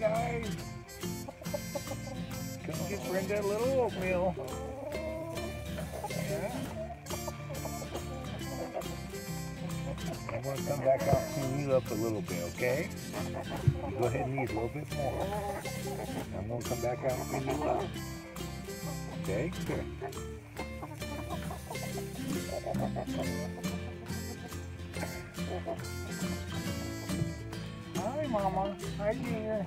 guys. Come get Brenda a little oatmeal. Yeah. I'm gonna come back out and clean you up a little bit, okay? Go ahead and eat a little bit more. I'm gonna come back out and clean you up. Okay, good. Hi, Mama. Hi, Junior.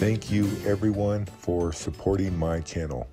Thank you everyone for supporting my channel.